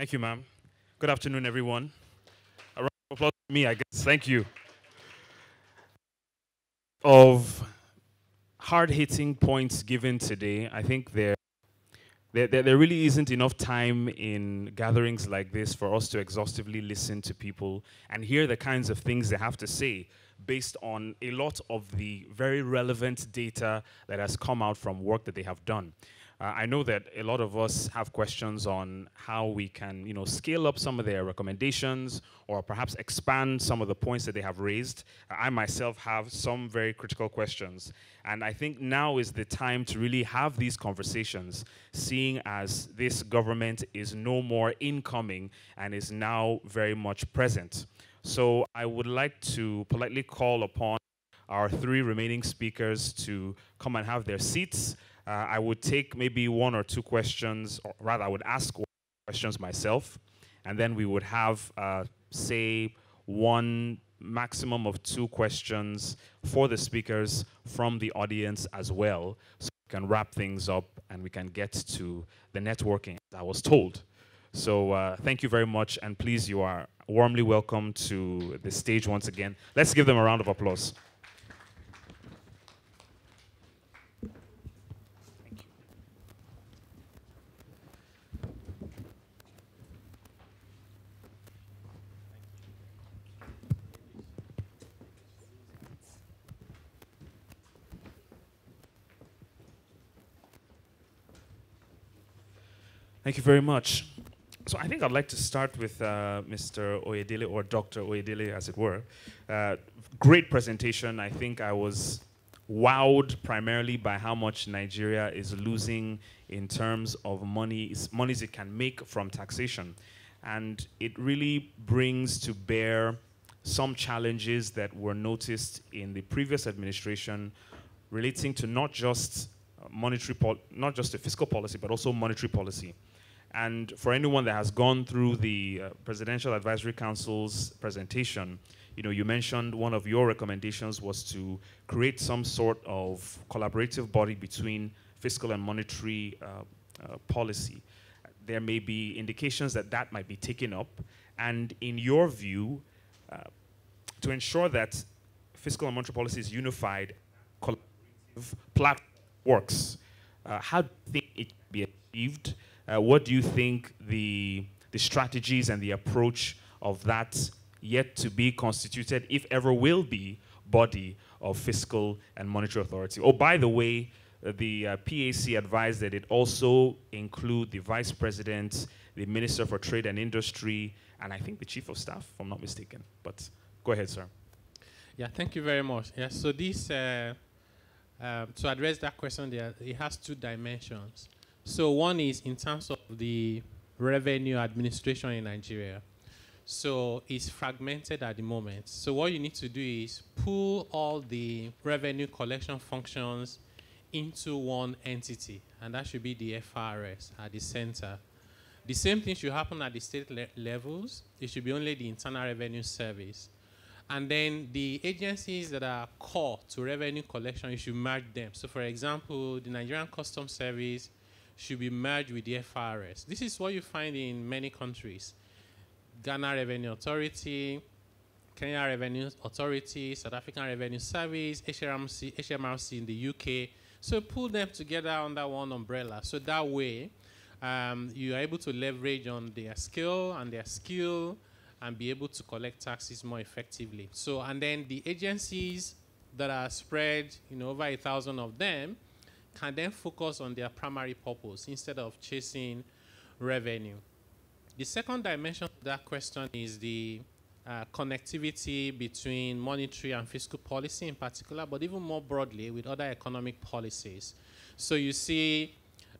Thank you, ma'am. Good afternoon, everyone. A round of applause for me, I guess. Thank you. Of hard hitting points given today, I think there, there, there really isn't enough time in gatherings like this for us to exhaustively listen to people and hear the kinds of things they have to say based on a lot of the very relevant data that has come out from work that they have done. Uh, I know that a lot of us have questions on how we can, you know, scale up some of their recommendations or perhaps expand some of the points that they have raised. I myself have some very critical questions. And I think now is the time to really have these conversations, seeing as this government is no more incoming and is now very much present. So I would like to politely call upon our three remaining speakers to come and have their seats. Uh, I would take maybe one or two questions, or rather, I would ask questions myself, and then we would have, uh, say, one maximum of two questions for the speakers from the audience as well, so we can wrap things up and we can get to the networking, I was told. So uh, thank you very much, and please, you are warmly welcome to the stage once again. Let's give them a round of applause. Thank you very much. So I think I'd like to start with uh, Mr. Oyedele, or Dr. Oyedele, as it were. Uh, great presentation. I think I was wowed primarily by how much Nigeria is losing in terms of money, monies it can make from taxation. And it really brings to bear some challenges that were noticed in the previous administration relating to not just monetary, not just the fiscal policy, but also monetary policy. And for anyone that has gone through the uh, Presidential Advisory Council's presentation, you know, you mentioned one of your recommendations was to create some sort of collaborative body between fiscal and monetary uh, uh, policy. There may be indications that that might be taken up. And in your view, uh, to ensure that fiscal and monetary policy is unified, collaborative platform works, uh, how do you think it can be achieved? Uh, what do you think the, the strategies and the approach of that yet to be constituted, if ever will be, body of fiscal and monetary authority? Oh, by the way, uh, the uh, PAC advised that it also include the vice president, the minister for trade and industry, and I think the chief of staff, if I'm not mistaken. But go ahead, sir. Yeah, thank you very much. Yeah, so this, uh, um, to address that question, there, it has two dimensions. So one is in terms of the revenue administration in Nigeria. So it's fragmented at the moment. So what you need to do is pull all the revenue collection functions into one entity, and that should be the FIRS at the center. The same thing should happen at the state le levels. It should be only the Internal Revenue Service. And then the agencies that are core to revenue collection, you should merge them. So for example, the Nigerian Customs Service should be merged with the FIRS. This is what you find in many countries. Ghana Revenue Authority, Kenya Revenue Authority, South African Revenue Service, HMRC, HMRC in the UK. So pull them together under one umbrella. So that way, um, you are able to leverage on their skill and their skill and be able to collect taxes more effectively. So, and then the agencies that are spread, you know, over a thousand of them, can then focus on their primary purpose instead of chasing revenue. The second dimension of that question is the uh, connectivity between monetary and fiscal policy in particular, but even more broadly with other economic policies. So you see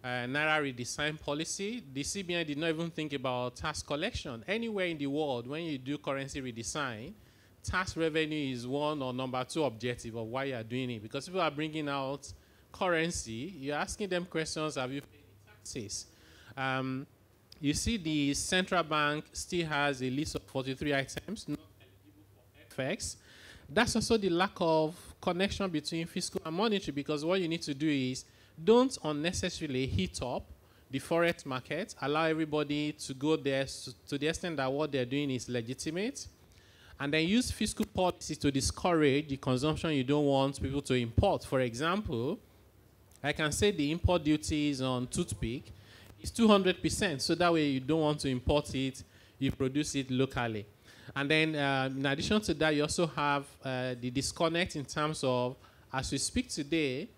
uh, Naira redesign policy, the CBN did not even think about tax collection. Anywhere in the world, when you do currency redesign, tax revenue is one or number two objective of why you are doing it because people are bringing out currency, you're asking them questions, have you paid taxes? Um, you see the central bank still has a list of 43 items not eligible for FX. That's also the lack of connection between fiscal and monetary because what you need to do is don't unnecessarily heat up the forex market, allow everybody to go there to the extent that what they're doing is legitimate, and then use fiscal policies to discourage the consumption you don't want people to import. For example, I can say the import duties on toothpick is 200%, so that way you don't want to import it, you produce it locally. And then, uh, in addition to that, you also have uh, the disconnect in terms of, as we speak today,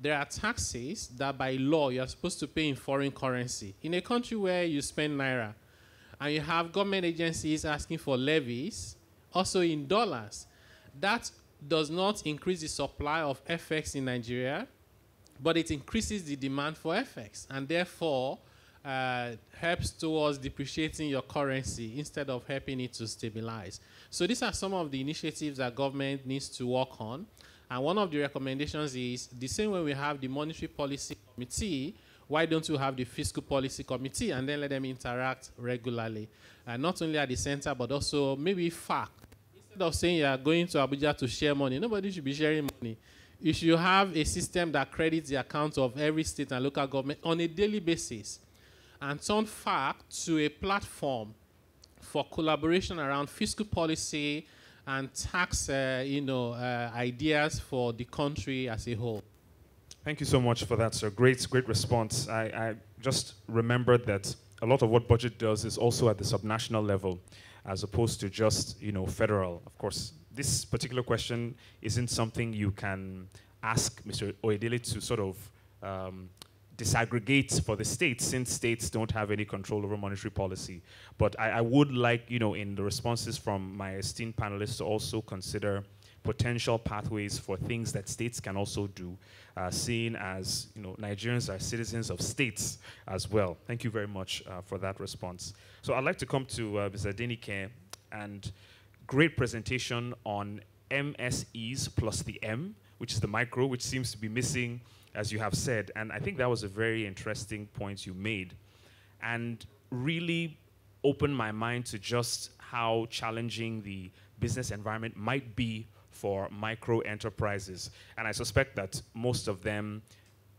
there are taxes that by law you're supposed to pay in foreign currency. In a country where you spend naira, and you have government agencies asking for levies, also in dollars, that does not increase the supply of FX in Nigeria, but it increases the demand for FX, and therefore uh, helps towards depreciating your currency instead of helping it to stabilize. So these are some of the initiatives that government needs to work on. And one of the recommendations is the same way we have the monetary policy committee, why don't you have the fiscal policy committee and then let them interact regularly? Uh, not only at the center, but also maybe FAC. Instead of saying you are going to Abuja to share money, nobody should be sharing money. If you should have a system that credits the accounts of every state and local government on a daily basis and turn FAC to a platform for collaboration around fiscal policy and tax, uh, you know, uh, ideas for the country as a whole. Thank you so much for that, sir. Great, great response. I, I just remembered that a lot of what BudgIT does is also at the subnational level, as opposed to just, you know, federal. Of course, this particular question isn't something you can ask Mr. Oyedele to sort of um, disaggregate for the states since states don't have any control over monetary policy. But I, I, would like, you know, in the responses from my esteemed panelists to also consider potential pathways for things that states can also do, uh, seeing as, you know, Nigerians are citizens of states as well. Thank you very much uh, for that response. So I'd like to come to uh, Mr. Denike and great presentation on MSEs plus the M, which is the micro, which seems to be missing as you have said. And I think that was a very interesting point you made. And really opened my mind to just how challenging the business environment might be for micro enterprises. And I suspect that most of them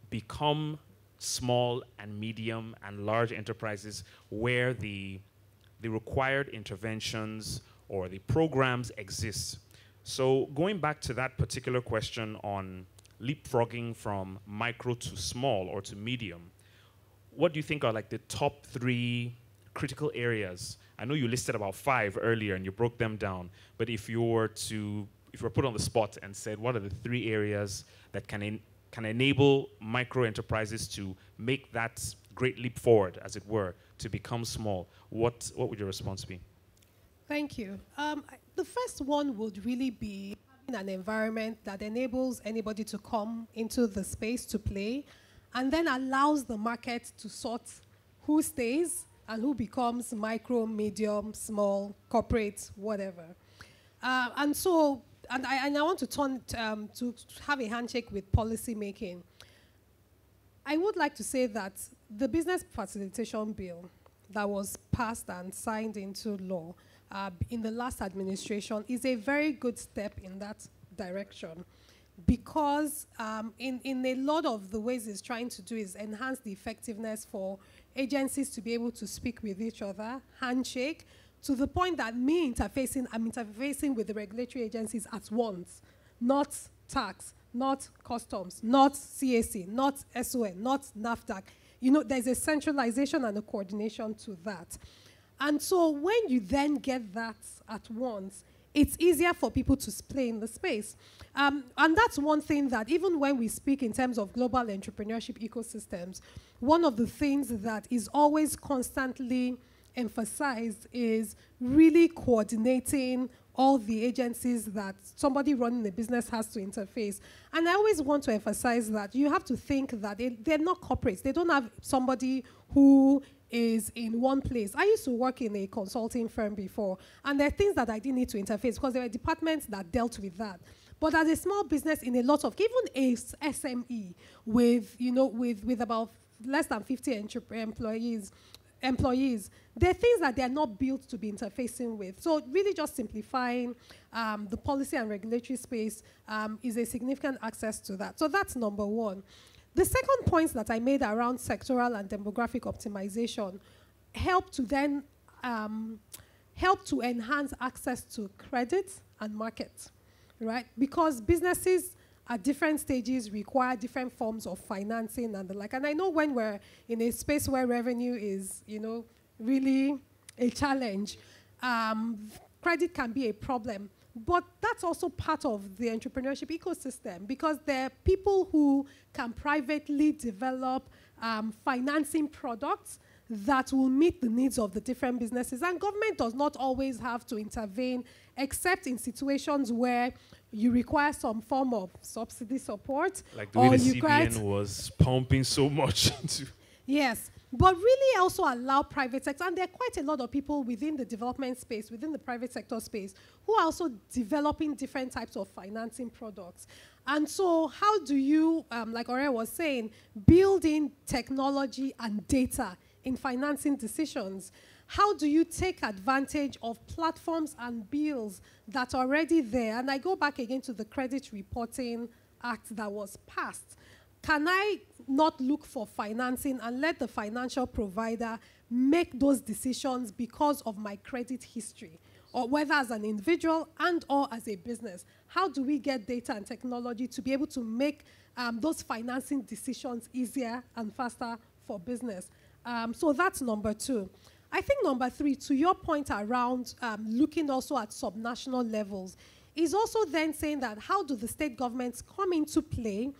become small and medium and large enterprises where the, the required interventions or the programs exist. So going back to that particular question on leapfrogging from micro to small or to medium, what do you think are like the top three critical areas? I know you listed about five earlier and you broke them down, but if you were to if you were put on the spot and said what are the three areas that can en can enable micro enterprises to make that great leap forward, as it were, to become small, what what would your response be? Thank you. Um, the first one would really be an environment that enables anybody to come into the space to play and then allows the market to sort who stays and who becomes micro, medium, small, corporate, whatever. Uh, and so, and I, and I want to turn um, to have a handshake with policy making. I would like to say that the business facilitation bill that was passed and signed into law uh, in the last administration is a very good step in that direction because um, in, in a lot of the ways it's trying to do is enhance the effectiveness for agencies to be able to speak with each other, handshake, to the point that me interfacing, I'm interfacing with the regulatory agencies at once, not tax, not customs, not CAC, not SON, not NAFDAC. You know, there's a centralization and a coordination to that. And so when you then get that at once, it's easier for people to play in the space. Um, and that's one thing that even when we speak in terms of global entrepreneurship ecosystems, one of the things that is always constantly emphasized is really coordinating all the agencies that somebody running a business has to interface. And I always want to emphasize that you have to think that they, they're not corporates. They don't have somebody who is in one place. I used to work in a consulting firm before, and there are things that I didn't need to interface because there were departments that dealt with that. But as a small business in a lot of, even a SME with, you know, with, with about less than 50 employees, employees, there are things that they are not built to be interfacing with. So really just simplifying um, the policy and regulatory space um, is a significant access to that. So that's number one. The second point that I made around sectoral and demographic optimization help to then um, help to enhance access to credit and market, right? Because businesses at different stages require different forms of financing and the like. And I know when we're in a space where revenue is, you know, really a challenge, um, credit can be a problem. But that's also part of the entrepreneurship ecosystem because there are people who can privately develop um, financing products that will meet the needs of the different businesses. And government does not always have to intervene, except in situations where you require some form of subsidy support. Like the way the CBN was pumping so much into. Yes, but really also allow private sector, and there are quite a lot of people within the development space, within the private sector space, who are also developing different types of financing products. And so, how do you, um, like Ore was saying, build in technology and data in financing decisions. How do you take advantage of platforms and bills that are already there? And I go back again to the Credit Reporting Act that was passed. Can I not look for financing and let the financial provider make those decisions because of my credit history? or whether as an individual and or as a business how do we get data and technology to be able to make um, those financing decisions easier and faster for business um, so that's number two. I think number three, to your point around um, looking also at subnational levels, is also then saying that how do the state governments come into play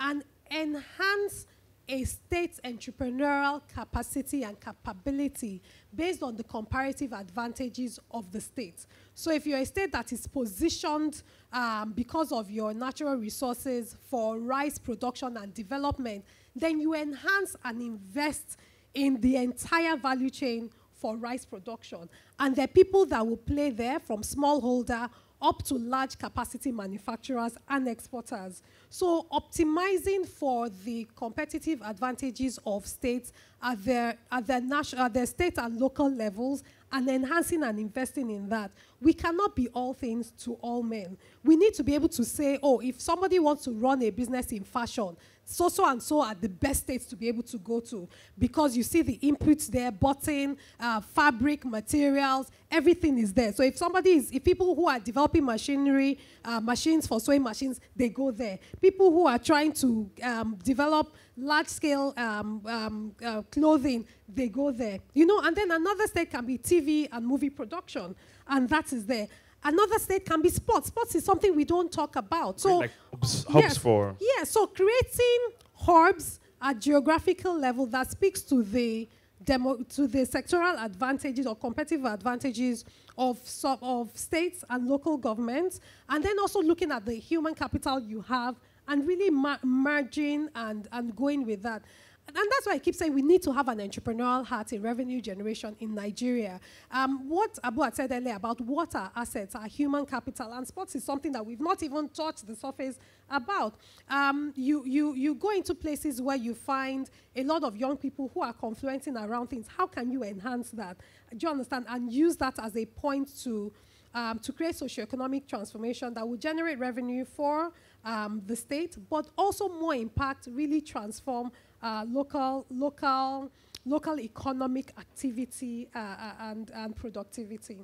and enhance a state's entrepreneurial capacity and capability based on the comparative advantages of the state. So if you're a state that is positioned um, because of your natural resources for rice production and development, then you enhance and invest in the entire value chain for rice production. And are people that will play there from smallholder up to large capacity manufacturers and exporters. So optimizing for the competitive advantages of states at their, at their, national, at their state and local levels and enhancing and investing in that. We cannot be all things to all men. We need to be able to say, oh, if somebody wants to run a business in fashion, so so and so are the best states to be able to go to because you see the inputs there, button, uh, fabric, materials, everything is there. So if somebody is, if people who are developing machinery, uh, machines for sewing machines, they go there. People who are trying to um, develop large scale um, um, uh, clothing, they go there. You know, and then another state can be TV and movie production, and that is there. Another state can be sports. Sports is something we don't talk about. So like hubs, hubs yes, for yeah. So creating hubs at geographical level that speaks to the demo, to the sectoral advantages or competitive advantages of of states and local governments, and then also looking at the human capital you have and really merging and and going with that. And that's why I keep saying we need to have an entrepreneurial heart in revenue generation in Nigeria. Um, what Abu had said earlier about water assets, our human capital, and sports is something that we've not even touched the surface about. Um, you, you, you go into places where you find a lot of young people who are confluencing around things. How can you enhance that? Do you understand? And use that as a point to, um, to create socioeconomic transformation that will generate revenue for um, the state, but also more impact, really transform uh, local, local, local economic activity uh, uh, and, and productivity.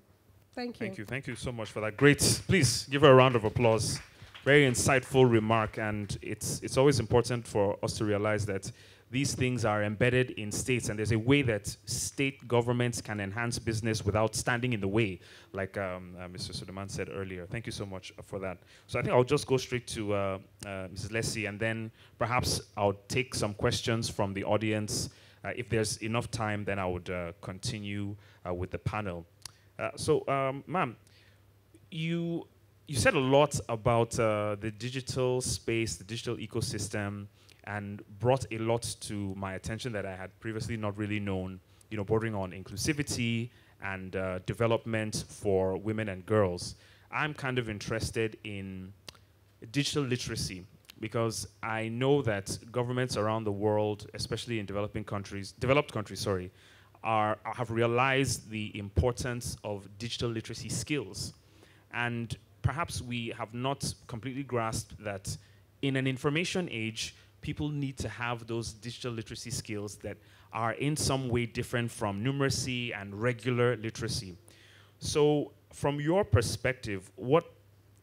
Thank you. Thank you. Thank you so much for that. Great. Please give her a round of applause. Very insightful remark, and it's it's always important for us to realize that these things are embedded in states, and there's a way that state governments can enhance business without standing in the way, like um, uh, Mr. Suleiman said earlier. Thank you so much for that. So I think I'll just go straight to uh, uh, Mrs. Leslie, and then perhaps I'll take some questions from the audience. Uh, if there's enough time, then I would uh, continue uh, with the panel. so, um, ma'am, you you said a lot about the digital space, the digital ecosystem and brought a lot to my attention that I had previously not really known, you know, bordering on inclusivity and uh, development for women and girls. I'm kind of interested in digital literacy because I know that governments around the world, especially in developing countries, developed countries, sorry, are, have realized the importance of digital literacy skills. And perhaps we have not completely grasped that in an information age, people need to have those digital literacy skills that are in some way different from numeracy and regular literacy. So, from your perspective, what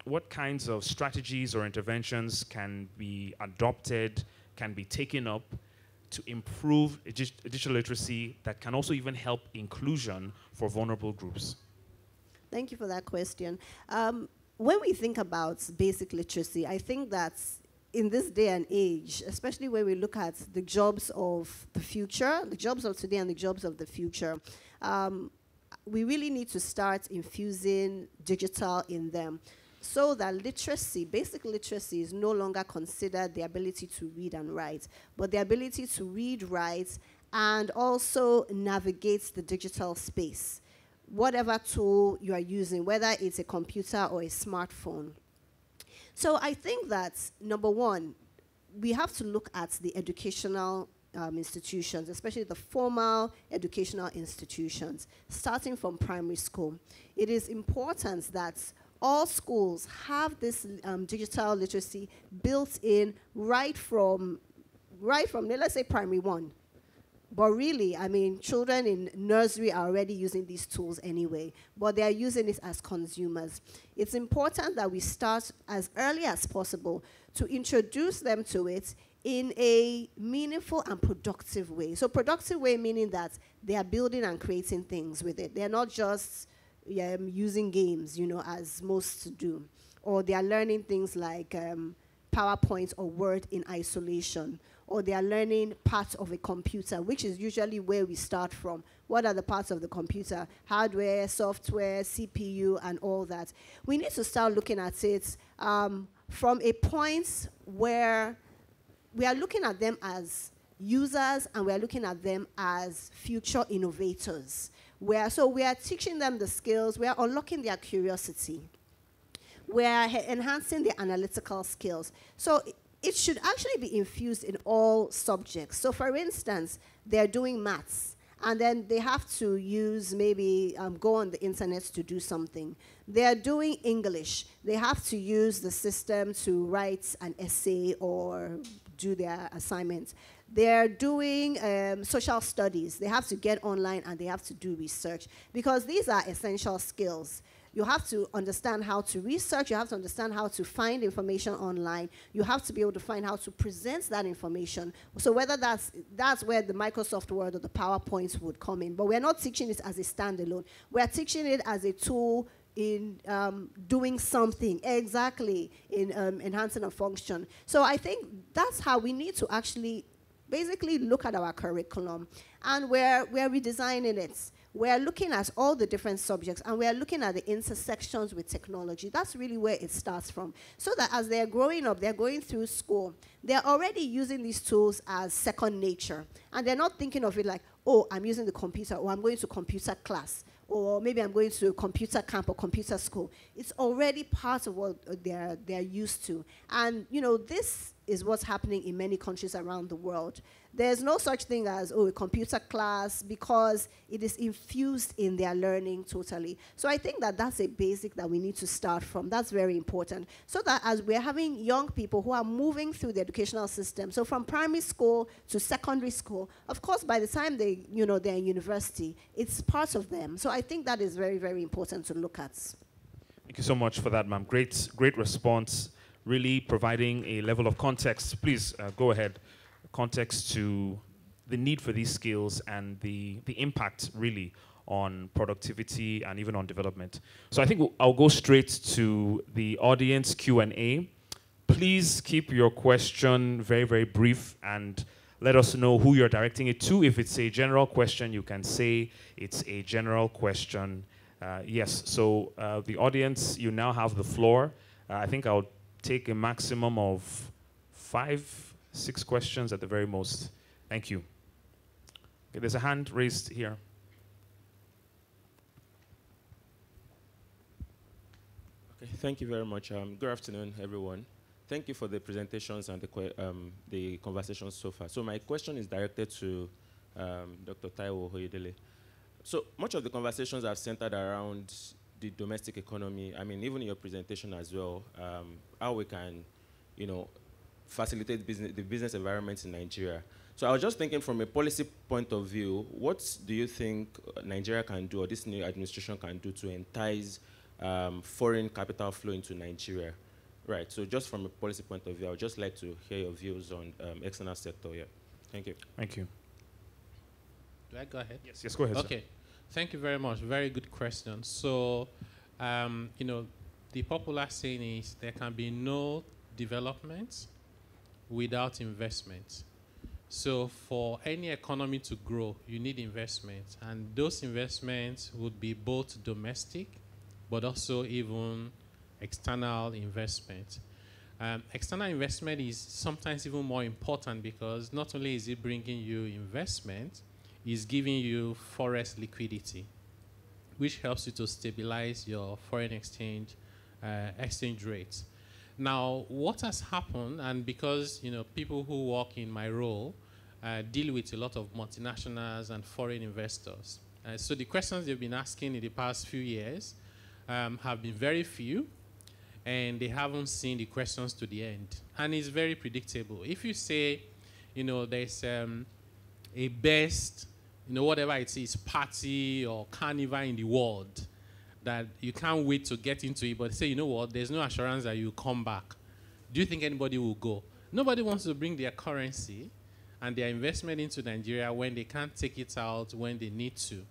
what kinds of strategies or interventions can be adopted, can be taken up to improve digital literacy that can also even help inclusion for vulnerable groups? Thank you for that question. Um, when we think about basic literacy, I think that in this day and age, especially when we look at the jobs of the future, the jobs of today and the jobs of the future, um, we really need to start infusing digital in them so that literacy, basic literacy, is no longer considered the ability to read and write, but the ability to read, write, and also navigate the digital space. Whatever tool you are using, whether it's a computer or a smartphone. So I think that, number one, we have to look at the educational um, institutions, especially the formal educational institutions, starting from primary school. It is important that all schools have this um, digital literacy built in right from, right from, let's say, primary one. But really, I mean, children in nursery are already using these tools anyway, but they are using it as consumers. It's important that we start as early as possible to introduce them to it in a meaningful and productive way. So productive way meaning that they are building and creating things with it. They're not just um, using games, you know, as most do. Or they are learning things like um, PowerPoint or Word in isolation. Or they are learning parts of a computer, which is usually where we start from. What are the parts of the computer? Hardware, software, CPU, and all that. We need to start looking at it um, from a point where we are looking at them as users and we are looking at them as future innovators. Where, so we are teaching them the skills, we are unlocking their curiosity, we are enhancing their analytical skills. So it should actually be infused in all subjects. So for instance, they're doing maths, and then they have to use maybe um, go on the internet to do something. They are doing English. They have to use the system to write an essay or do their assignments. They're doing um, social studies. They have to get online and they have to do research because these are essential skills. You have to understand how to research, you have to understand how to find information online, you have to be able to find how to present that information. So whether that's, that's where the Microsoft Word or the PowerPoints would come in. But we're not teaching it as a standalone. We're teaching it as a tool in um, doing something, exactly, in um, enhancing a function. So I think that's how we need to actually basically look at our curriculum and we're, we're redesigning it. We're looking at all the different subjects and we're looking at the intersections with technology. That's really where it starts from. So that as they're growing up, they're going through school, they're already using these tools as second nature. And they're not thinking of it like, oh, I'm using the computer or I'm going to computer class or maybe I'm going to computer camp or computer school. It's already part of what they're, they're used to. And, you know, this is what's happening in many countries around the world. There's no such thing as, oh, a computer class because it is infused in their learning totally. So I think that that's a basic that we need to start from. That's very important. So that as we're having young people who are moving through the educational system, so from primary school to secondary school, of course, by the time they, you know, they're in university, it's part of them. So I think that is very, very important to look at. Thank you so much for that, ma'am. Great, great response really providing a level of context. Please uh, go ahead. Context to the need for these skills and the, the impact really on productivity and even on development. So I think I'll go straight to the audience Q&A. Please keep your question very, very brief and let us know who you're directing it to. If it's a general question, you can say it's a general question. Uh, yes, so uh, the audience, you now have the floor. Uh, I think I'll take a maximum of five, six questions at the very most. Thank you. Okay, there's a hand raised here. Okay, thank you very much. Um, good afternoon, everyone. Thank you for the presentations and the, um, the conversations so far. So my question is directed to um, Dr. Taiwo Oyedele. So much of the conversations have centered around the domestic economy, I mean, even your presentation as well, um, how we can, you know, facilitate business, the business environment in Nigeria. So I was just thinking from a policy point of view, what do you think Nigeria can do or this new administration can do to entice um, foreign capital flow into Nigeria? Right, so just from a policy point of view, I would just like to hear your views on um, external sector, yeah. Thank you. Thank you. Do I go ahead? Yes, yes, go ahead. sir. Okay. Thank you very much. Very good question. So, um, you know, the popular saying is there can be no development without investment. So, for any economy to grow, you need investment, and those investments would be both domestic, but also even external investment. Um, external investment is sometimes even more important because not only is it bringing you investment, it's giving you forex liquidity, which helps you to stabilize your foreign exchange uh, exchange rates. Now, what has happened, and because you know people who work in my role uh, deal with a lot of multinationals and foreign investors, uh, so the questions they've been asking in the past few years um, have been very few, and they haven't seen the questions to the end. And it's very predictable. If you say, you know, there's um, a best, you know, whatever it is, party or carnival in the world that you can't wait to get into it, but say, you know what, there's no assurance that you come back. Do you think anybody will go? Nobody wants to bring their currency and their investment into Nigeria when they can't take it out when they need to.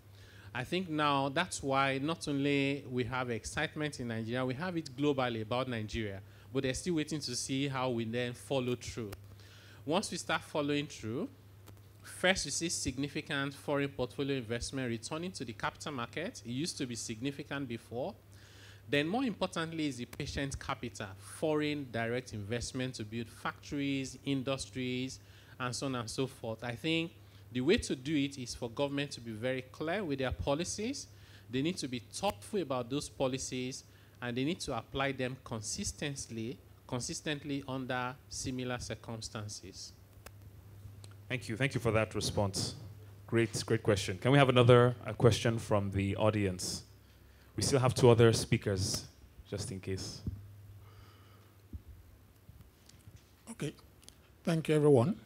I think now that's why not only we have excitement in Nigeria, we have it globally about Nigeria, but they're still waiting to see how we then follow through. Once we start following through, first you see significant foreign portfolio investment returning to the capital market. It used to be significant before. Then more importantly is the patient capital, foreign direct investment to build factories, industries, and so on and so forth. I think the way to do it is for government to be very clear with their policies. They need to be thoughtful about those policies and they need to apply them consistently, consistently under similar circumstances. Thank you. Thank you for that response. Great, great question. Can we have another uh, question from the audience? We still have two other speakers, just in case. Okay. Thank you, everyone.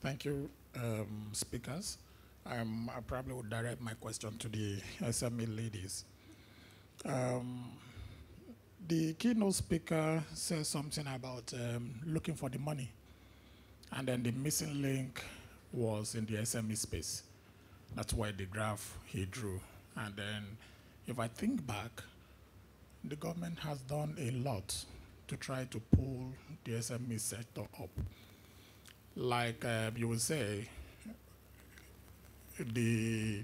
Thank you, um, speakers. Um, I probably would direct my question to the SME ladies. Um, the keynote speaker says something about um, looking for the money, and then the missing link was in the SME space. That's why the graph he drew. And then, if I think back, the government has done a lot to try to pull the SME sector up like uh, you would say, the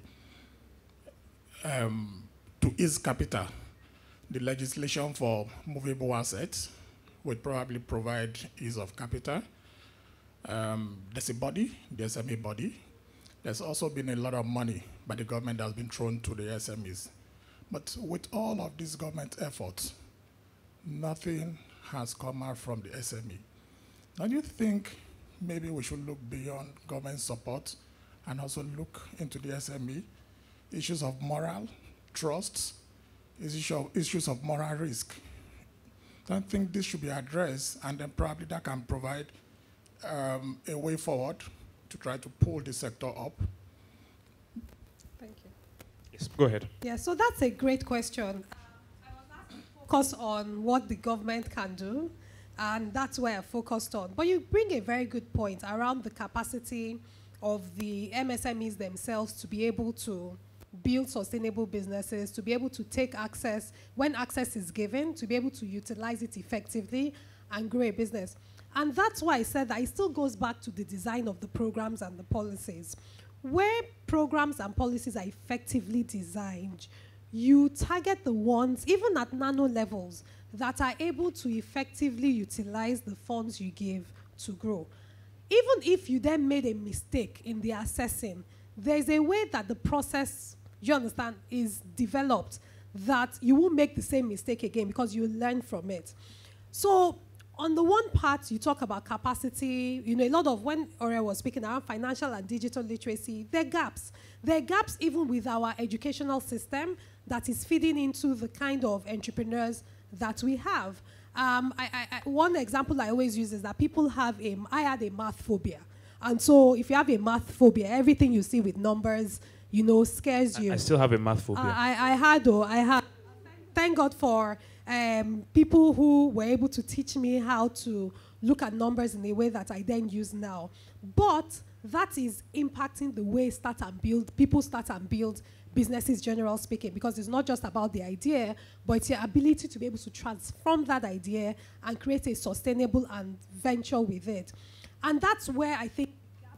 um, to ease capital, the legislation for movable assets would probably provide ease of capital. Um, there's a body, the SME body. There's also been a lot of money by the government that's been thrown to the SMEs. But with all of these government efforts, nothing has come out from the SME. Don't you think maybe we should look beyond government support and also look into the SME, issues of moral, trust, issues of, issues of moral risk. I think this should be addressed, and then probably that can provide um, a way forward to try to pull the sector up. Thank you. Yes, go ahead. Yeah, so that's a great question. I was asked to focus on what the government can do, and that's where I focused on. But you bring a very good point around the capacity of the MSMEs themselves to be able to build sustainable businesses, to be able to take access when access is given, to be able to utilize it effectively and grow a business. And that's why I said that it still goes back to the design of the programs and the policies. Where programs and policies are effectively designed, you target the ones, even at nano levels, that are able to effectively utilize the funds you give to grow. Even if you then made a mistake in the assessing, there's a way that the process, you understand, is developed that you won't make the same mistake again because you learn from it. So on the one part, you talk about capacity. You know, a lot of when Ore was speaking around financial and digital literacy, there are gaps. There are gaps even with our educational system that is feeding into the kind of entrepreneurs that we have. Um, I, I, I, one example I always use is that people have a, I had a math phobia. And so if you have a math phobia, everything you see with numbers, you know, scares you. I, I still have a math phobia. I, I had, though, I had. Thank God for um, people who were able to teach me how to look at numbers in a way that I then use now. But that is impacting the way start and build people start and build businesses general speaking because it's not just about the idea but it's your ability to be able to transform that idea and create a sustainable and venture with it and that's where i think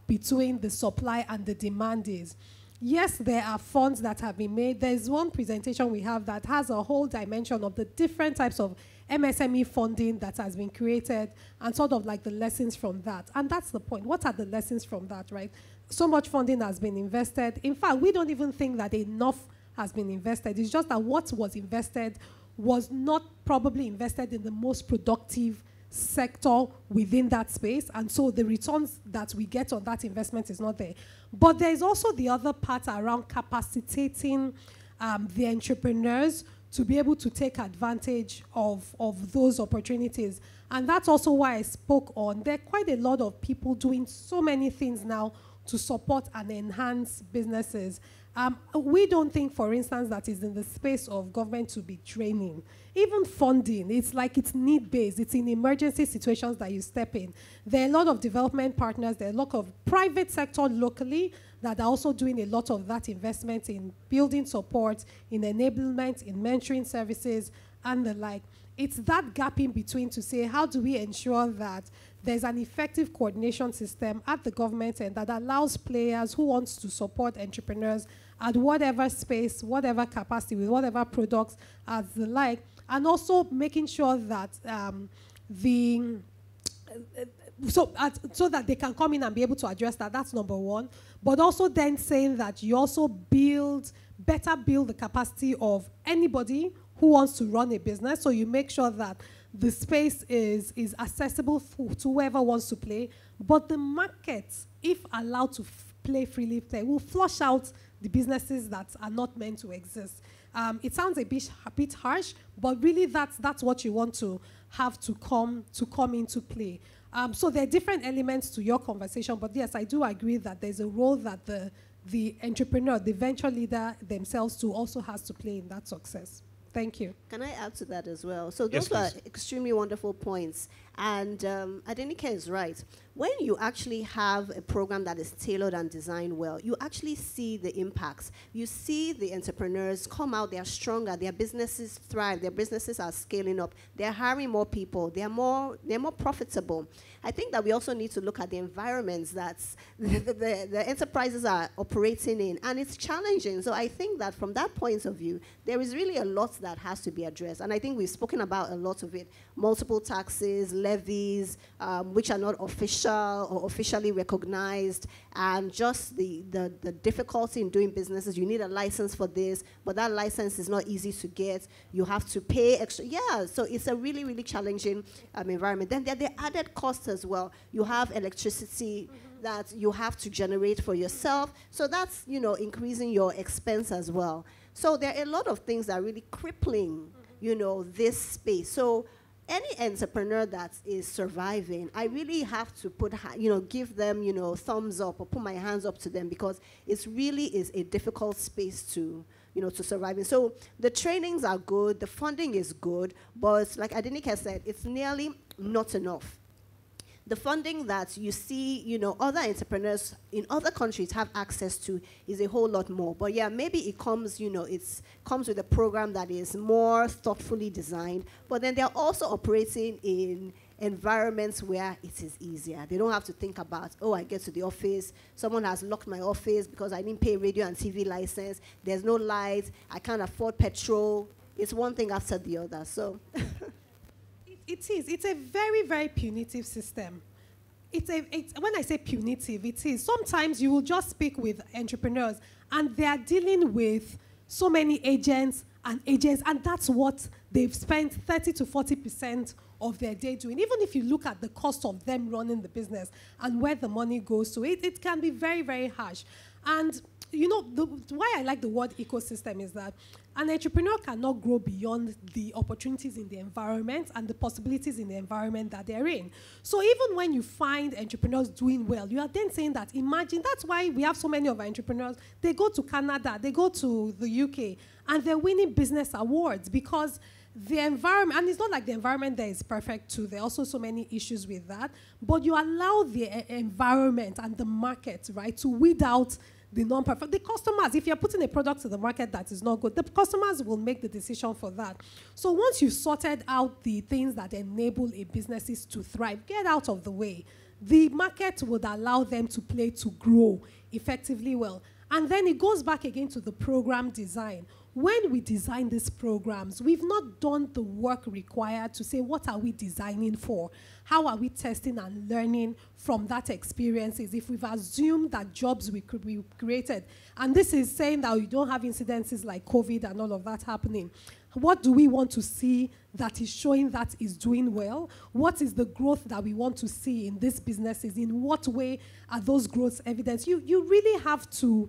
between the supply and the demand is yes there are funds that have been made there's one presentation we have that has a whole dimension of the different types of MSME funding that has been created and sort of like the lessons from that. And that's the point. What are the lessons from that, right? So much funding has been invested. In fact, we don't even think that enough has been invested. It's just that what was invested was not probably invested in the most productive sector within that space. And so the returns that we get on that investment is not there. But there's also the other part around capacitating um, the entrepreneurs to be able to take advantage of, of those opportunities. And that's also why I spoke on. There are quite a lot of people doing so many things now to support and enhance businesses. Um, we don't think, for instance, that is in the space of government to be training. Even funding, it's like it's need-based. It's in emergency situations that you step in. There are a lot of development partners. There are a lot of private sector locally that are also doing a lot of that investment in building support, in enablement, in mentoring services, and the like. It's that gap in between to say, how do we ensure that there's an effective coordination system at the government end that allows players who want to support entrepreneurs at whatever space, whatever capacity, with whatever products as the like, and also making sure that um, the so, so that they can come in and be able to address that. That's number one. But also then saying that you also build, better build the capacity of anybody who wants to run a business. So you make sure that the space is, is accessible to whoever wants to play. But the market, if allowed to play freely, play, will flush out the businesses that are not meant to exist. Um, it sounds a bit, a bit harsh, but really that's, that's what you want to have to come, to come into play. Um, so there are different elements to your conversation, but yes, I do agree that there's a role that the, the entrepreneur, the venture leader themselves too also has to play in that success. Thank you. Can I add to that as well? So those yes, were extremely wonderful points. And um, Adenike is right. When you actually have a program that is tailored and designed well, you actually see the impacts. You see the entrepreneurs come out, they are stronger, their businesses thrive, their businesses are scaling up, they're hiring more people, they're more, they're more profitable. I think that we also need to look at the environments that the, the, the enterprises are operating in, and it's challenging. So I think that from that point of view, there is really a lot that has to be addressed. And I think we've spoken about a lot of it multiple taxes, levies, um, which are not official or officially recognized, and just the, the, the difficulty in doing businesses. You need a license for this, but that license is not easy to get. You have to pay extra. Yeah, so it's a really, really challenging um, environment. Then there are the added costs as well. You have electricity. Mm-hmm that you have to generate for yourself. So that's, you know, increasing your expense as well. So there are a lot of things that are really crippling, mm -hmm. you know, this space. So any entrepreneur that is surviving, I really have to put, you know, give them, you know, thumbs up or put my hands up to them because it really is a difficult space to, you know, to survive in. So the trainings are good, the funding is good, but like Adenike said, it's nearly not enough the funding that you see, you know, other entrepreneurs in other countries have access to is a whole lot more. But yeah, maybe it comes, you know, it's comes with a program that is more thoughtfully designed. But then they're also operating in environments where it is easier. They don't have to think about, oh, I get to the office, someone has locked my office because I didn't pay radio and TV license, there's no light, I can't afford petrol. It's one thing after the other. So it is. It's a very, very punitive system. It's a, it's, when I say punitive, it is. Sometimes you will just speak with entrepreneurs and they are dealing with so many agents and agents, and that's what they've spent 30 to 40% of their day doing. Even if you look at the cost of them running the business and where the money goes to, it, it can be very, very harsh. And you know, the, why I like the word ecosystem is that an entrepreneur cannot grow beyond the opportunities in the environment and the possibilities in the environment that they're in. So even when you find entrepreneurs doing well, you are then saying that, imagine, that's why we have so many of our entrepreneurs, they go to Canada, they go to the UK, and they're winning business awards because the environment, and it's not like the environment there is perfect too. There are also so many issues with that. But you allow the environment and the market, right, to weed out the non-perfect. The customers, if you're putting a product to the market that is not good, the customers will make the decision for that. So once you've sorted out the things that enable a businesses to thrive, get out of the way. The market would allow them to play to grow effectively well. And then it goes back again to the program design when we design these programs, we've not done the work required to say, what are we designing for? How are we testing and learning from that experiences? If we've assumed that jobs we could be created, and this is saying that we don't have incidences like COVID and all of that happening, what do we want to see that is showing that is doing well? What is the growth that we want to see in these businesses? In what way are those growths evidence? You, you really have to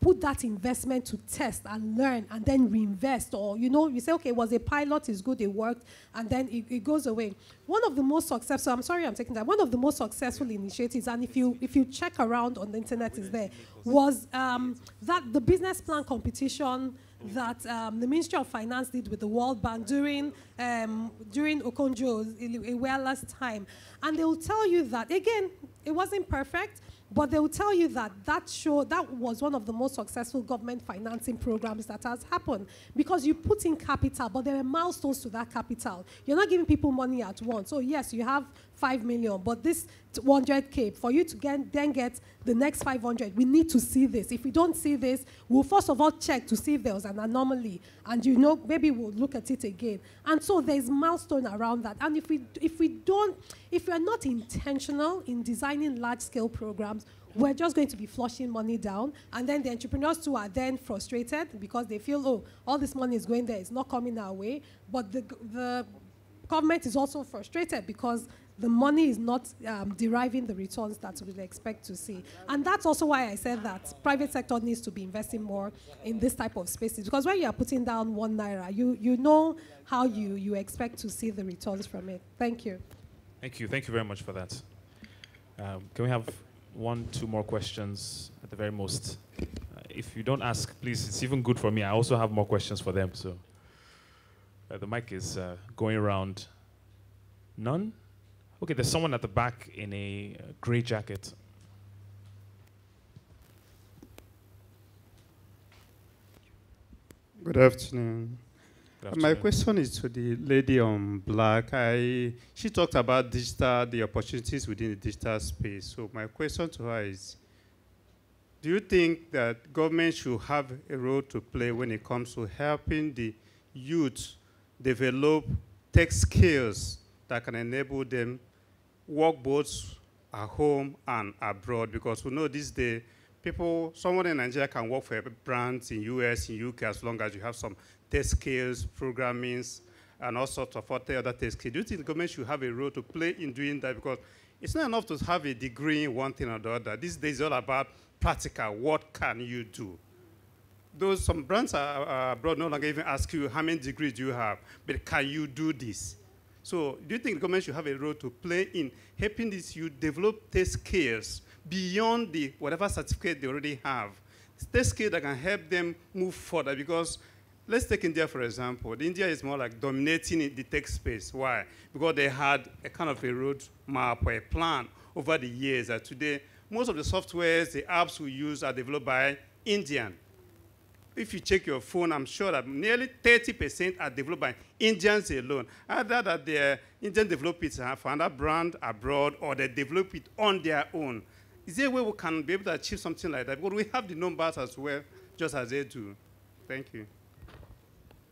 put that investment to test and learn and then reinvest or you know you say okay it was a pilot is good it worked and then it, it, goes away. One of the most successful i'm sorry i'm taking that one of the most successful initiatives and if you if you check around on the internet is there was um, that the business plan competition that um, the Ministry of Finance did with the World Bank during um, during Okonjo's Iweala's time, and they will tell you that again, it wasn't perfect, but they will tell you that that show that was one of the most successful government financing programs that has happened because you put in capital, but there are milestones to that capital. You're not giving people money at once. So yes, you have five million, but this 100k for you to get, then get the next 500, we need to see this. If we don't see this, we'll first of all check to see if there was an anomaly, and you know maybe we'll look at it again. And so there's milestone around that. And if we if we don't, if we are not intentional in designing large-scale programs, we're just going to be flushing money down, and then the entrepreneurs too are then frustrated because they feel, oh, all this money is going there, it's not coming our way. But the the government is also frustrated because the money is not um, deriving the returns that we expect to see. And that's also why I said that private sector needs to be investing more in this type of spaces. Because when you are putting down one naira, you, you know how you, you expect to see the returns from it. Thank you. Thank you. Thank you very much for that. Um, can we have one, two more questions at the very most? Uh, if you don't ask, please, it's even good for me. I also have more questions for them. So uh, the mic is uh, going around. None? Okay, there's someone at the back in a uh, gray jacket. Good afternoon. Good afternoon. My question is to the lady on black. I, she talked about digital, the opportunities within the digital space. So my question to her is, do you think that government should have a role to play when it comes to helping the youth develop tech skills that can enable them work both at home and abroad because we know this day people, someone in Nigeria can work for brands in US, in UK, as long as you have some tech skills, programming, and all sorts of other tech skills. Do you think the government should have a role to play in doing that? Because it's not enough to have a degree in one thing or the other. These days, it's all about practical. What can you do? Those some brands are, abroad no longer even ask you how many degrees do you have, but can you do this? So do you think the government should have a role to play in helping these youth develop tech skills beyond the whatever certificate they already have? Tech skills that can help them move further because let's take India for example. India is more like dominating the tech space. Why? Because they had a kind of a road map or a plan over the years that today most of the softwares, the apps we use are developed by Indian if you check your phone, I'm sure that nearly 30% are developed by Indians alone. Either that the Indian develop it uh, for a brand abroad or they develop it on their own. Is there a way we can be able to achieve something like that? Because we have the numbers as well, just as they do. Thank you.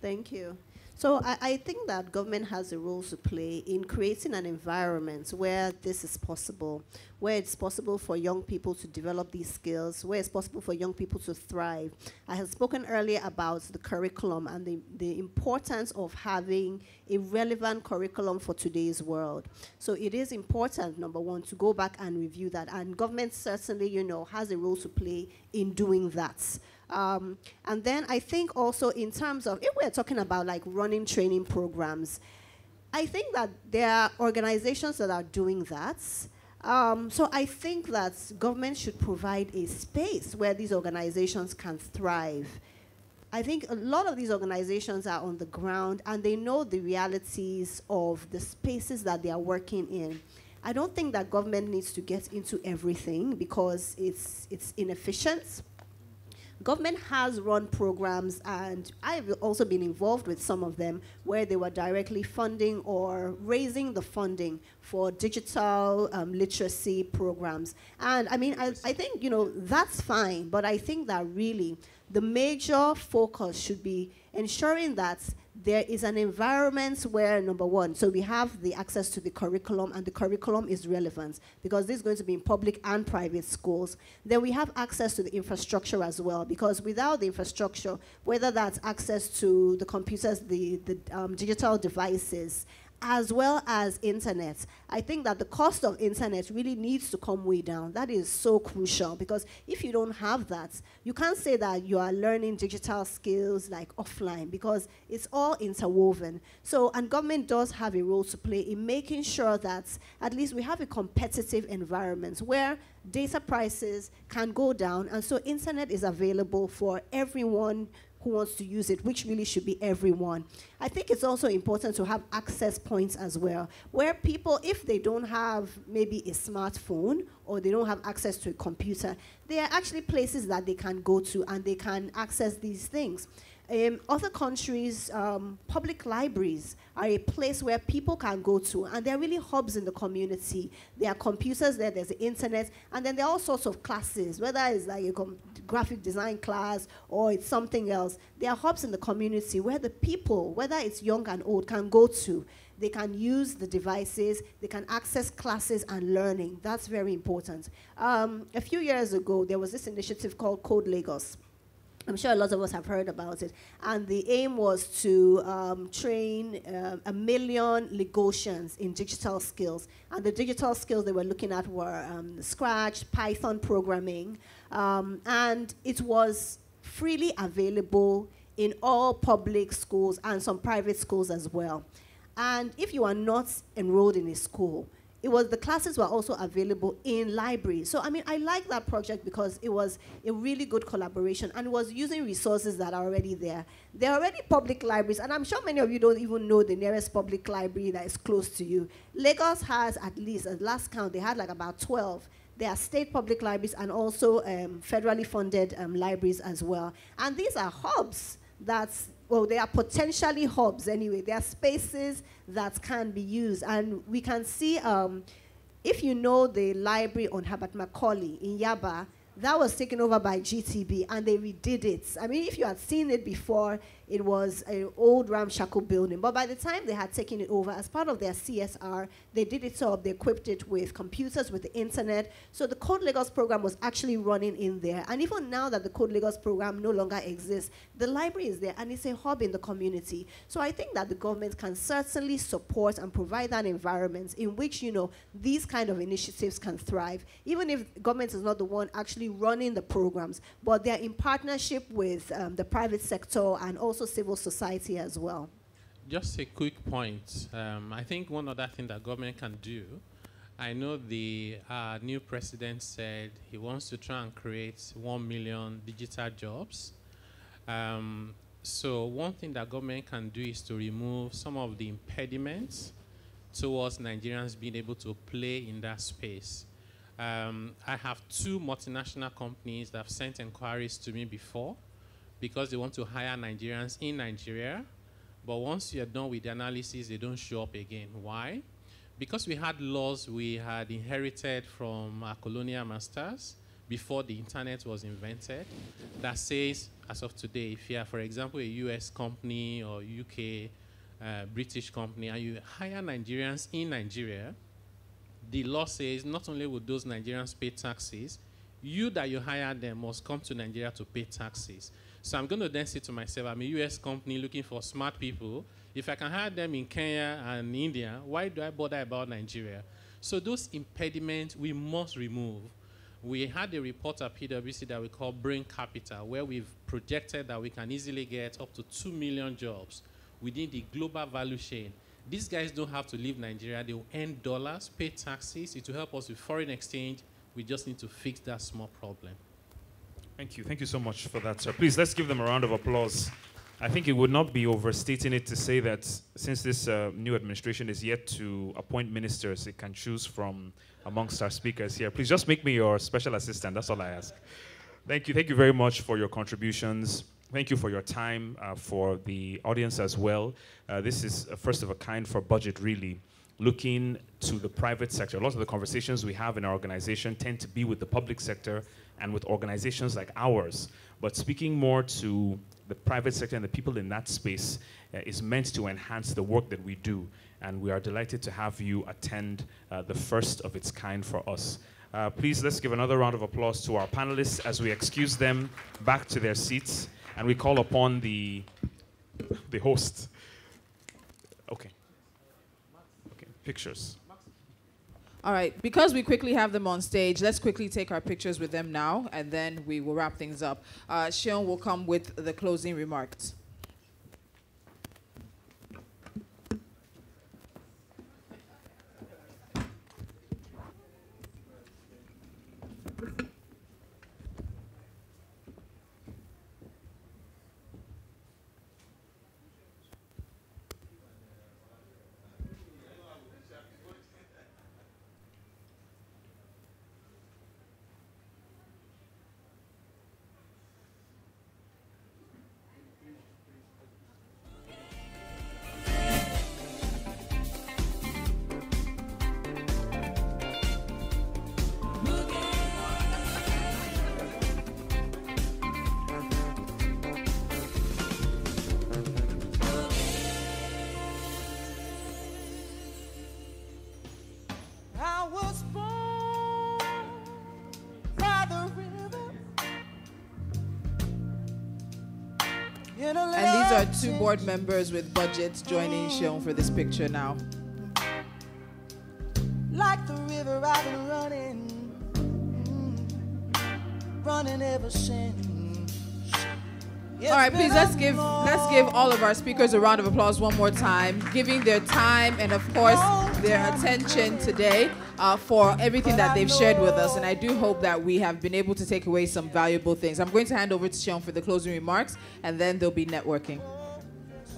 Thank you. So I, I, think that government has a role to play in creating an environment where this is possible, where it's possible for young people to develop these skills, where it's possible for young people to thrive. I have spoken earlier about the curriculum and the, the importance of having a relevant curriculum for today's world. So it is important, number one, to go back and review that. And government certainly, you know, has a role to play in doing that. Um, and then I think also in terms of, if we're talking about like running training programs, I think that there are organizations that are doing that. Um, so I think that government should provide a space where these organizations can thrive. I think a lot of these organizations are on the ground and they know the realities of the spaces that they are working in. I don't think that government needs to get into everything because it's, it's inefficient government has run programs, and I've also been involved with some of them where they were directly funding or raising the funding for digital um, literacy programs. And I mean, I, I think, you know, that's fine, but I think that really the major focus should be ensuring that there is an environment where, number one, so we have the access to the curriculum, and the curriculum is relevant because this is going to be in public and private schools. Then we have access to the infrastructure as well, because without the infrastructure, whether that's access to the computers, the, the um, digital devices, as well as internet. I think that the cost of internet really needs to come way down. That is so crucial because if you don't have that, you can't say that you are learning digital skills like offline because it's all interwoven. So, and government does have a role to play in making sure that at least we have a competitive environment where data prices can go down and so internet is available for everyone who wants to use it, which really should be everyone. I think it's also important to have access points as well, where people, if they don't have maybe a smartphone or they don't have access to a computer, there are actually places that they can go to and they can access these things. In other countries, um, public libraries are a place where people can go to, and they're really hubs in the community. There are computers there, there's the internet, and then there are all sorts of classes, whether it's like a graphic design class or it's something else. There are hubs in the community where the people, whether it's young and old, can go to. They can use the devices, they can access classes and learning. That's very important. Um, a few years ago, there was this initiative called Code Lagos I'm sure a lot of us have heard about it. And the aim was to um, train uh, a million Lagosians in digital skills. And the digital skills they were looking at were um, Scratch, Python programming. Um, and it was freely available in all public schools and some private schools as well. And if you are not enrolled in a school, it was the classes were also available in libraries. So I mean, I like that project because it was a really good collaboration and was using resources that are already there. There are already public libraries, and I'm sure many of you don't even know the nearest public library that is close to you. Lagos has at least, at last count, they had like about 12. There are state public libraries and also um, federally funded um, libraries as well. And these are hubs that's well, they are potentially hubs anyway. They are spaces that can be used. And we can see, um, if you know the library on Herbert Macaulay in Yaba, that was taken over by GTB and they redid it. I mean, if you had seen it before, it was an old ramshackle building. But by the time they had taken it over, as part of their CSR, they did it up, they equipped it with computers, with the internet. So the Code Lagos program was actually running in there. And even now that the Code Lagos program no longer exists, the library is there and it's a hub in the community. So I think that the government can certainly support and provide that environment in which, you know, these kind of initiatives can thrive, even if government is not the one actually running the programs, but they're in partnership with um, the private sector and also also civil society as well. Just a quick point. Um, I think one other thing that government can do, I know the uh, new president said he wants to try and create 1 million digital jobs. Um, so one thing that government can do is to remove some of the impediments towards Nigerians being able to play in that space. Um, I have two multinational companies that have sent inquiries to me before because they want to hire Nigerians in Nigeria. But once you're done with the analysis, they don't show up again. Why? Because we had laws we had inherited from our colonial masters before the internet was invented that says as of today, if you are, for example, a US company or UK, uh, British company, and you hire Nigerians in Nigeria, the law says not only will those Nigerians pay taxes, you that you hire them must come to Nigeria to pay taxes. So I'm going to then say to myself, I'm a US company looking for smart people. If I can hire them in Kenya and India, why do I bother about Nigeria? So those impediments we must remove. We had a report at PwC that we call Brain Capital, where we've projected that we can easily get up to 2 million jobs within the global value chain. These guys don't have to leave Nigeria. They will earn dollars, pay taxes. It will help us with foreign exchange. We just need to fix that small problem. Thank you. Thank you so much for that, sir. Please, let's give them a round of applause. I think it would not be overstating it to say that since this uh, new administration is yet to appoint ministers, it can choose from amongst our speakers here. Please just make me your special assistant. That's all I ask. Thank you. Thank you very much for your contributions. Thank you for your time, uh, for the audience as well. Uh, this is a first of a kind for BudgIT, really, looking to the private sector. A lot of the conversations we have in our organization tend to be with the public sector and with organizations like ours. But speaking more to the private sector and the people in that space uh, is meant to enhance the work that we do. And we are delighted to have you attend uh, the first of its kind for us. Uh, please, let's give another round of applause to our panelists as we excuse them back to their seats and we call upon the, the host. Okay. Okay, pictures. All right, because we quickly have them on stage, let's quickly take our pictures with them now, and then we will wrap things up. Uh, Seun will come with the closing remarks. Board members with BudgIT's joining Seun for this picture now. Like the river I've been running, running ever since. All right, please let's give let's give all of our speakers a round of applause one more time, giving their time and of course their attention today uh, for everything that they've shared with us. And I do hope that we have been able to take away some valuable things. I'm going to hand over to Seun for the closing remarks, and then there'll be networking.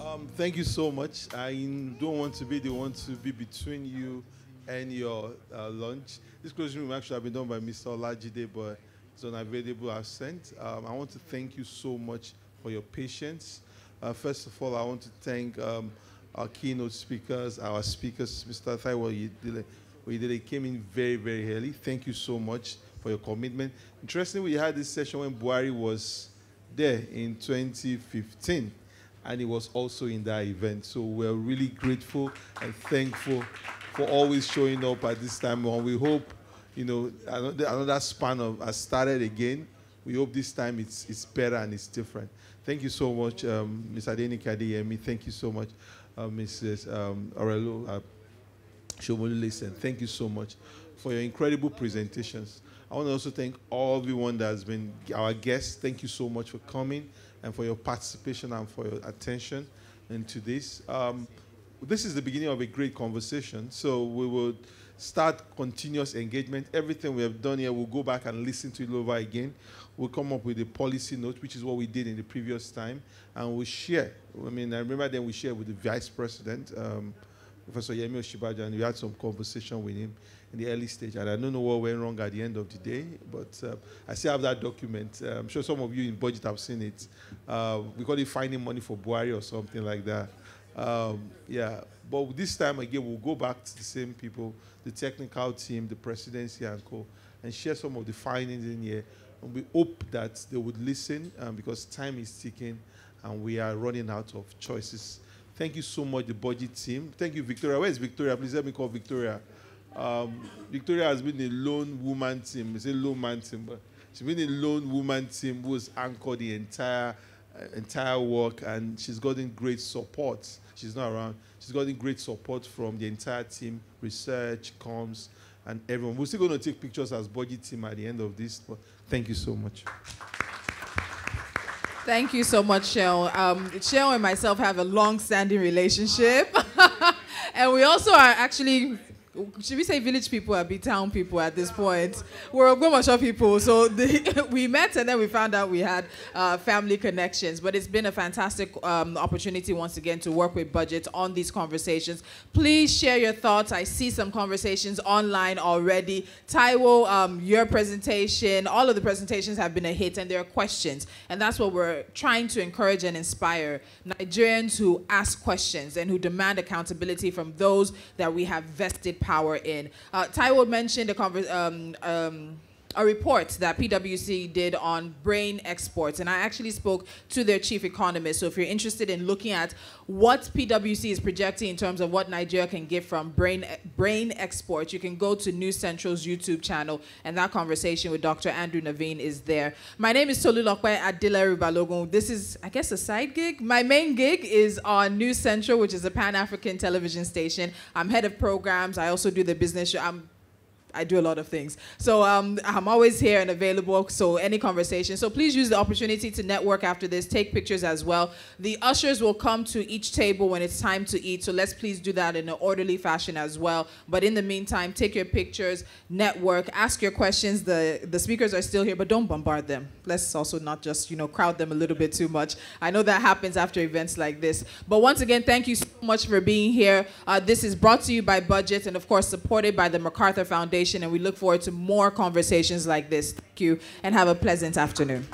Um, thank you so much. I don't want to be the one to be between you and your uh, lunch. This closing remarks should have been done by Mr. Olajide, but it's unavailable absent. Um, I want to thank you so much for your patience. Uh, first of all, I want to thank um, our keynote speakers, our speakers, Mr. Taiwo Oyedele came in very, very early. Thank you so much for your commitment. Interestingly, we had this session when Buhari was there in 2015, and he was also in that event. So we're really grateful and thankful for always showing up at this time. And we hope, you know, another, span of has started again. We hope this time it's, it's better and it's different. Thank you so much, um, Ms. Adeyemi. Thank you so much, uh, Mrs. Um, Orelo uh, Shomolule. Thank you so much for your incredible presentations. I want to also thank all everyone that has been our guests. Thank you so much for coming and for your participation and for your attention into this. Um, this is the beginning of a great conversation. So we will start continuous engagement. Everything we have done here, we'll go back and listen to it over again. We'll come up with a policy note, which is what we did in the previous time, and we'll share. I mean, I remember then we shared with the vice president, um, Professor Yemi Osinbajo, and we had some conversation with him in the early stage. And I don't know what went wrong at the end of the day, but uh, I still have that document. Uh, I'm sure some of you in BudgIT have seen it. Uh, we call it finding money for Buhari or something like that. Um, yeah, but this time again, we'll go back to the same people, the technical team, the presidency and co, and share some of the findings in here And we hope that they would listen um, because time is ticking and we are running out of choices. Thank you so much, the BudgIT team. Thank you, Victoria. Where is Victoria? Please let me call Victoria. Um, Victoria has been a lone woman team. It's a lone man team, but she's been a lone woman team who's anchored the entire uh, entire work, and she's gotten great support. She's not around. She's gotten great support from the entire team, research, comms, and everyone. We're still going to take pictures as BudgIT team at the end of this. But thank you so much. Thank you so much, Cheryl. Um, Shell and myself have a long-standing relationship, and we also are actually should we say village people or be town people at this point? We're Ogbomoso people, so the, we met and then we found out we had uh, family connections. But it's been a fantastic um, opportunity once again to work with BudgIT on these conversations. Please share your thoughts. I see some conversations online already. Taiwo, um, your presentation, all of the presentations have been a hit, and there are questions, and that's what we're trying to encourage and inspire Nigerians who ask questions and who demand accountability from those that we have vested power in. Uh, Taiwo mentioned a, um, um, a report that PwC did on brain exports, and I actually spoke to their chief economist. So if you're interested in looking at what PwC is projecting in terms of what Nigeria can get from brain brain exports, you can go to News Central's YouTube channel, and that conversation with Dr. Andrew Nevin is there. My name is Tolulope Adila Balogun. This is, I guess, a side gig. My main gig is on News Central, which is a Pan-African television station. I'm head of programs. I also do the business show. I'm I do a lot of things. So um, I'm always here and available. So any conversation. So please use the opportunity to network after this. Take pictures as well. The ushers will come to each table when it's time to eat. So let's please do that in an orderly fashion as well. But in the meantime, take your pictures, network, ask your questions. The the speakers are still here, but don't bombard them. Let's also not just you know crowd them a little bit too much. I know that happens after events like this. But once again, thank you so much for being here. Uh, this is brought to you by BudgIT and of course supported by the MacArthur Foundation and we look forward to more conversations like this. Thank you, and have a pleasant afternoon.